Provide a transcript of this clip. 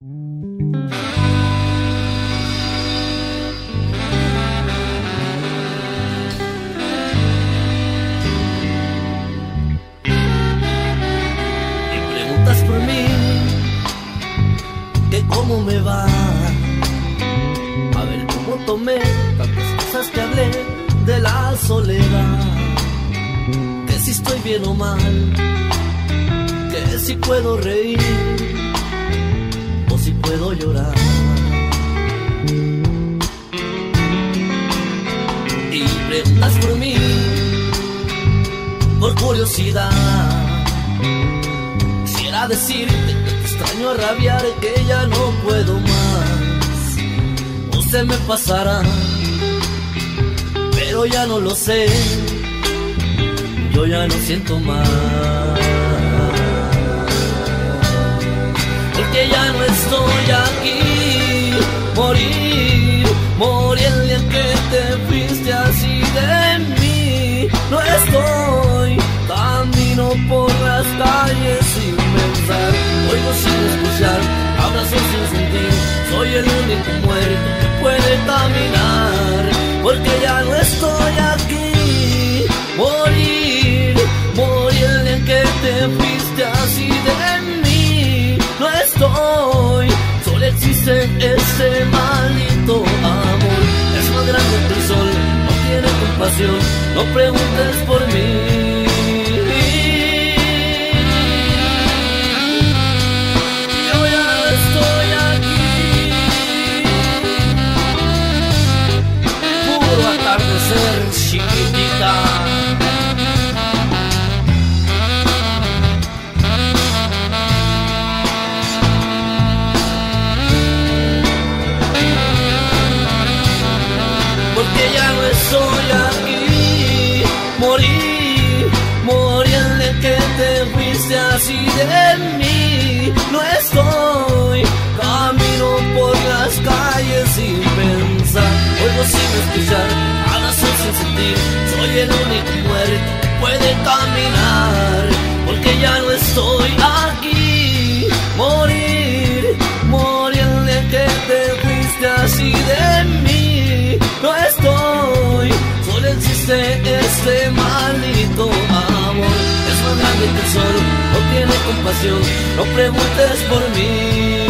Por mí, que cómo me va. A ver cómo tomé tantas cosas que hablé de la soledad. Que si estoy bien o mal, que si puedo reír si puedo llorar. Y preguntas por mí, por curiosidad. Quisiera decirte que te extraño a rabiar que ya no puedo más. O se me pasará, pero ya no lo sé. Yo ya no siento más. Morir, morir el que te fuiste así de mí. No estoy, camino por las calles sin pensar. Oigo sin escuchar, abrazo sin sentir. Soy el único muerto que puede caminar. Porque ya no estoy aquí. Morir, morir el que te fuiste así de mí. No estoy, ese maldito amor. Es más grande que el sol, no tiene compasión. No preguntes por mí. Ya no estoy aquí. Morí, morí el que te fuiste así de mí. No estoy, camino por las calles sin pensar. Oigo sin escuchar, abrazo sin sentir. Soy el único existe este maldito amor. Es más grande que sol, no tiene compasión. No preguntes por mí.